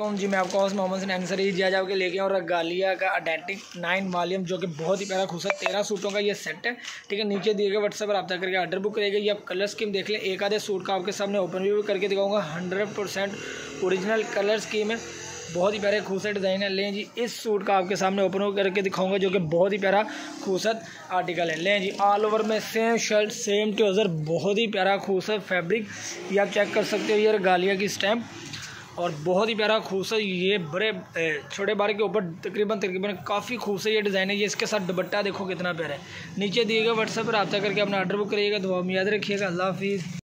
कौन जी, मैं आपको हाउस मोहम्मद से आंसर दिया जाओगे लेके और गालिया का अडेंटिक नाइन वॉल्यूम जो कि बहुत ही प्यारा खूबसूरत तेरह सूटों का ये सेट है। ठीक है, नीचे दिए गए व्हाट्सएप पर आप करके ऑर्डर बुक करेगा। ये आप कलर स्कीम देख लें। एक आधे सूट का आपके सामने ओपन व्यू करके दिखाऊँगा। Hundred percent original colour scheme है। बहुत ही प्यारे खूबसूरत डिज़ाइन है। लें जी, इस सूट का आपके सामने ओपन करके दिखाऊँगा, जो कि बहुत ही प्यारा खूबसूरत आर्टिकल है। लें जी ऑल ओवर में सेम शर्ट सेम ट्राउज़र बहुत ही प्यारा खूबसूरत फैब्रिक ये आप चेक कर सकते हो, ये गालिया की स्टैम्प और बहुत ही प्यारा खूबसूरत ये बड़े छोटे बार के ऊपर तकरीबन तकरीबन काफ़ी खूबसूरत ये डिज़ाइन है। ये इसके साथ दुपट्टा देखो कितना प्यारा है। नीचे दिएगा व्हाट्सएप पर रब्ता करके अपना ऑर्डर बुक करिएगा। दुआ में याद रखिएगा। अल्लाह हाफिज़।